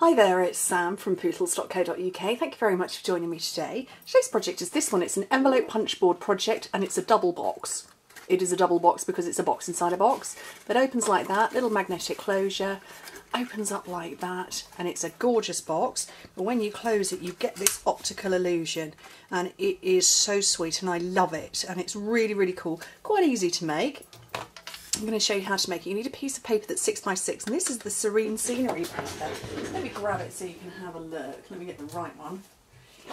Hi there, it's Sam from pootles.co.uk. Thank you very much for joining me today. Today's project is this one. It's an envelope punch board project and it's a double box. It is a double box because it's a box inside a box. It opens like that, little magnetic closure, opens up like that and it's a gorgeous box. But when you close it you get this optical illusion and it is so sweet and I love it and it's really really cool. Quite easy to make. I'm going to show you how to make it. You need a piece of paper that's six by six, and this is the Serene Scenery paper. Let me grab it so you can have a look. Let me get the right one.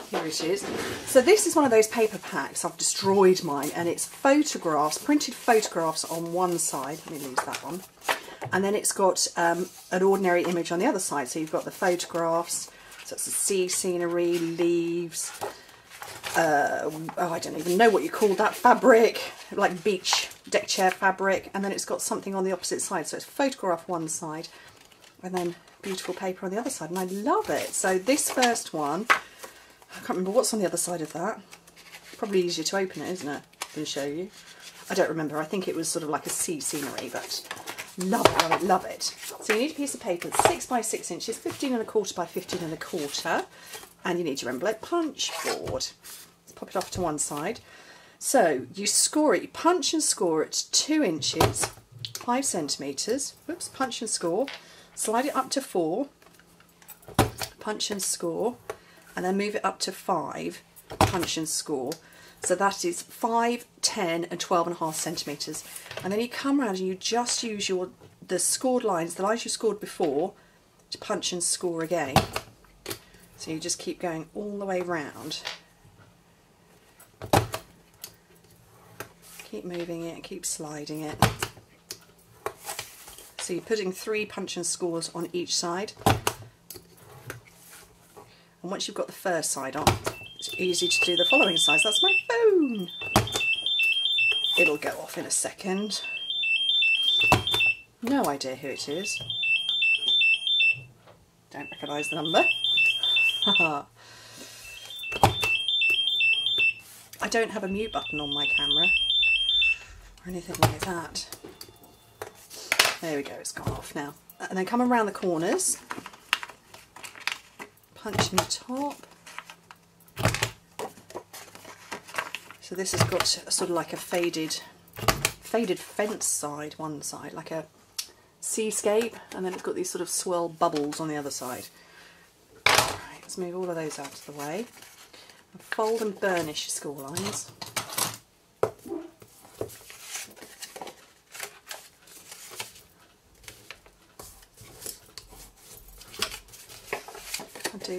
Here it is. So this is one of those paper packs. I've destroyed mine, and it's photographs, printed photographs on one side. Let me lose that one. And then it's got um, an ordinary image on the other side. So you've got the photographs. So it's the sea scenery, leaves, uh, oh, I don't even know what you call that fabric, like beach deck chair fabric, and then it's got something on the opposite side. So it's photograph one side, and then beautiful paper on the other side, and I love it. So this first one, I can't remember what's on the other side of that. Probably easier to open it, isn't it? Than show you. I don't remember. I think it was sort of like a sea scenery, but love it, love it, love it. So you need a piece of paper, six by six inches, 15 and a quarter by 15 and a quarter, and you need your envelope punch board. Let's pop it off to one side. So you score it, you punch and score it two inches, five centimetres, whoops, punch and score, slide it up to four, punch and score, and then move it up to five, punch and score. So that is 5, 10 and 12 and a half centimetres. And then you come around and you just use your the scored lines, the lines you scored before, to punch and score again. So you just keep going all the way round. Keep moving it, keep sliding it. So you're putting three punch and scores on each side. And once you've got the first side on, it's easy to do the following sides. That's my phone. It'll go off in a second. No idea who it is. Don't recognise the number. I don't have a mute button on my camera or anything like that. There we go, it's gone off now. Uh, and then come around the corners, punch in the top. So this has got sort of like a faded, faded fence side, one side, like a seascape, and then it's got these sort of swirl bubbles on the other side. Right, let's move all of those out of the way. Fold and burnish your score lines.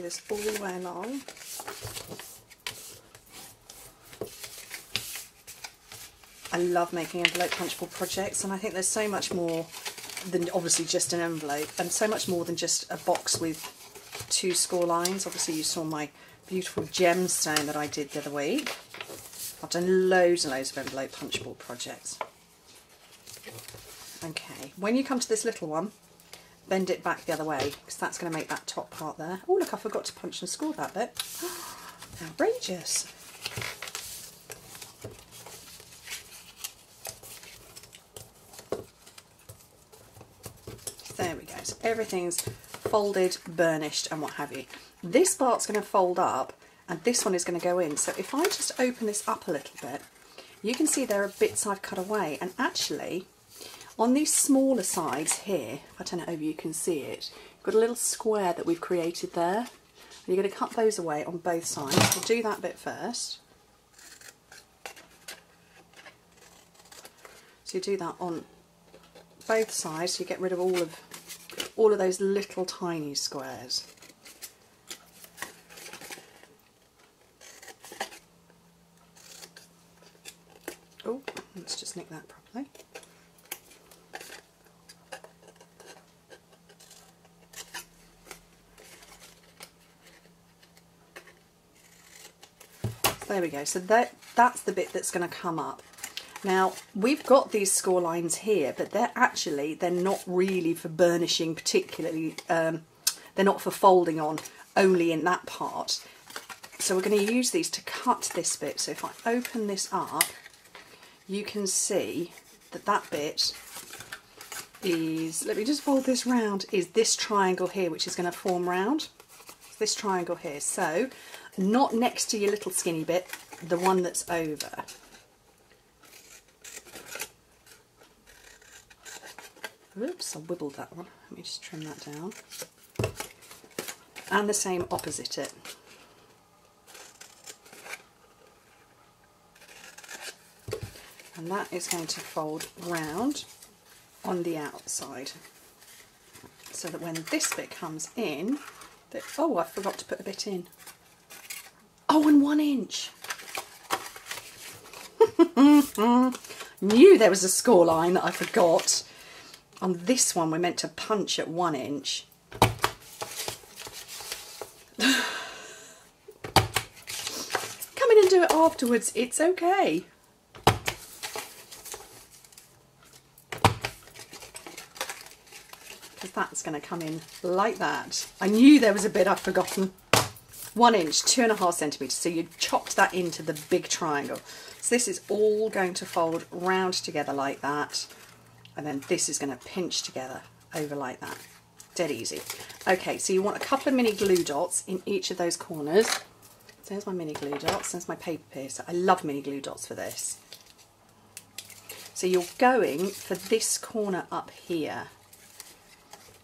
This all the way along. I love making envelope punchboard projects and I think there's so much more than obviously just an envelope and so much more than just a box with two score lines. Obviously you saw my beautiful gemstone that I did the other week. I've done loads and loads of envelope punchboard projects. Okay, when you come to this little one, bend it back the other way because that's going to make that top part there. Oh look, I forgot to punch and score that bit. Outrageous. There we go. So everything's folded, burnished and what have you. This part's going to fold up and this one is going to go in. So if I just open this up a little bit, you can see there are bits I've cut away and actually on these smaller sides here, if I turn it over you can see it, you've got a little square that we've created there. And you're going to cut those away on both sides. We'll do that bit first. So you do that on both sides, so you get rid of all of all of those little tiny squares. Oh, let's just nick that properly. There we go. So that that's the bit that's going to come up. Now we've got these score lines here, but they're actually they're not really for burnishing particularly. Um, they're not for folding on only in that part. So we're going to use these to cut this bit. So if I open this up, you can see that that bit is, let me just fold this round, is this triangle here, which is going to form round. This triangle here. So, not next to your little skinny bit, the one that's over. Oops, I wibbled that one. Let me just trim that down. And the same opposite it. And that is going to fold round on the outside. So that when this bit comes in, that, oh, I forgot to put a bit in. Oh, and one inch. Knew there was a score line that I forgot. On this one, we're meant to punch at one inch. Come in and do it afterwards. It's okay. Because that's going to come in like that. I knew there was a bit I'd forgotten. One inch, two and a half centimetres. So you chopped that into the big triangle. So this is all going to fold round together like that and then this is going to pinch together over like that. Dead easy. Okay, so you want a couple of mini glue dots in each of those corners. So there's my mini glue dots, there's my paper piercer. I love mini glue dots for this. So you're going for this corner up here.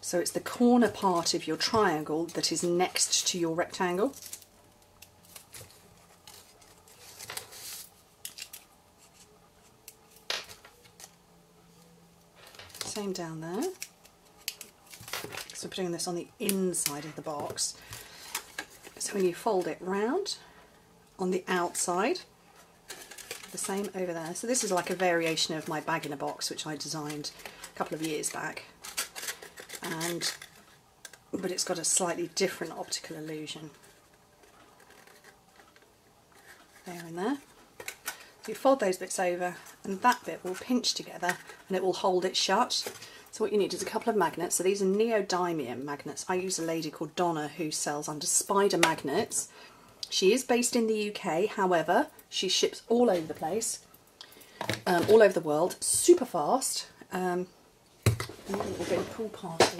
So it's the corner part of your triangle that is next to your rectangle. same down there. So we're putting this on the inside of the box. So when you fold it round on the outside, the same over there. So this is like a variation of my bag in a box which I designed a couple of years back. And but it's got a slightly different optical illusion. There and there. You fold those bits over and that bit will pinch together and it will hold it shut. So what you need is a couple of magnets. So these are neodymium magnets. I use a lady called Donna who sells under Spider Magnets. She is based in the UK, however, she ships all over the place, um, all over the world, super fast. Um, a little bit of pool party.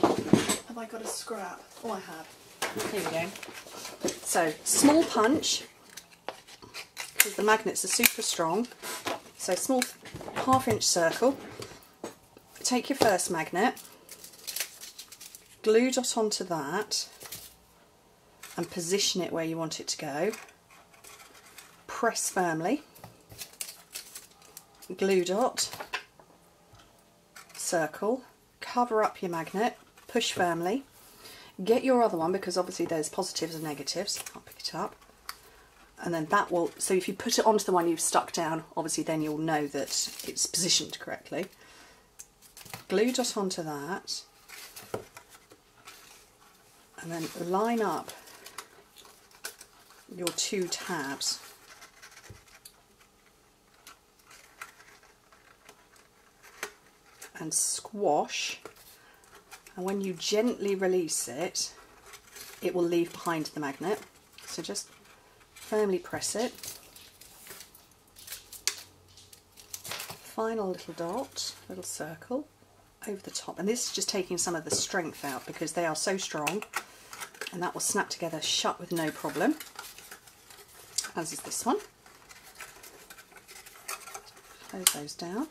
Have I got a scrap? Oh, I have. Here we go. So, small punch, because the magnets are super strong. So small half inch circle. Take your first magnet, glue dot onto that and position it where you want it to go. Press firmly, glue dot, circle, cover up your magnet, push firmly, get your other one because obviously there's positives and negatives, I'll pick it up, and then that will, so if you put it onto the one you've stuck down, obviously then you'll know that it's positioned correctly. Glue dot onto that, and then line up your two tabs. And squash and when you gently release it it will leave behind the magnet so just firmly press it. Final little dot, little circle over the top. And this is just taking some of the strength out because they are so strong and that will snap together shut with no problem, as is this one. Close those down.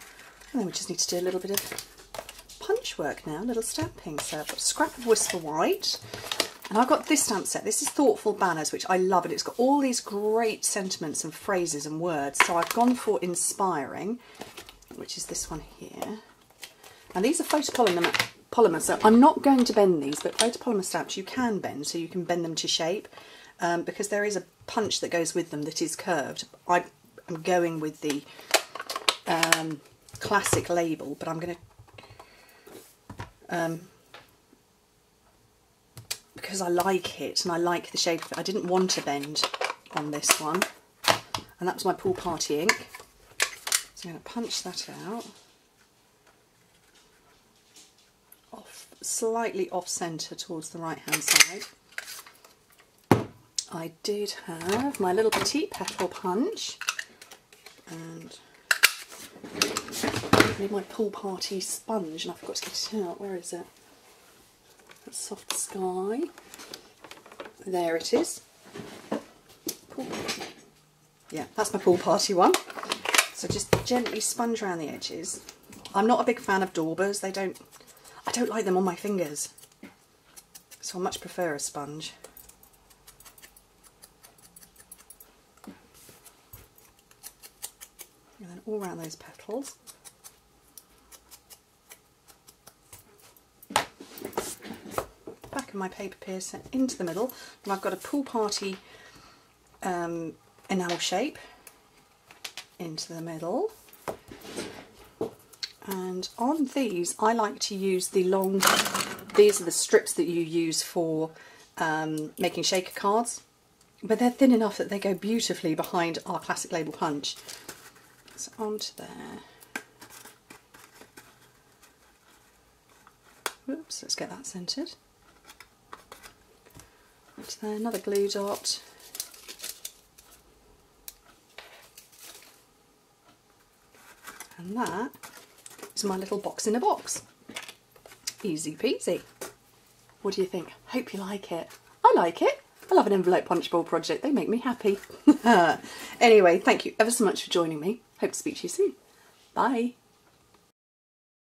And then we just need to do a little bit of punch work now, a little stamping. So I've got a scrap of Whisper White, and I've got this stamp set. This is Thoughtful Banners, which I love. And it's got all these great sentiments and phrases and words. So I've gone for Inspiring, which is this one here. And these are photopolymer polymer, so I'm not going to bend these, but photopolymer stamps you can bend, so you can bend them to shape, um, because there is a punch that goes with them that is curved. I am going with the um, classic label, but I'm going to um, because I like it and I like the shape of it. I didn't want to bend on this one. And that was my pool party ink. So I'm going to punch that out. Off, slightly off centre towards the right hand side. I did have my little petite petal punch and Need my pool party sponge and I forgot to get it out. Where is it? That's soft sky. There it is. Pool. Yeah, that's my pool party one. So just gently sponge around the edges. I'm not a big fan of daubers. They don't, I don't like them on my fingers. So I much prefer a sponge. And then all around those petals. Back of my paper piercer into the middle. And I've got a pool party um, enamel shape into the middle. And on these, I like to use the long, these are the strips that you use for um, making shaker cards, but they're thin enough that they go beautifully behind our classic label punch. So onto there. Whoops, let's get that centred. Onto there, another glue dot. And that is my little box in a box. Easy peasy. What do you think? Hope you like it. I like it. I love an envelope punchboard project. They make me happy. anyway, thank you ever so much for joining me. Hope to speak to you soon. Bye.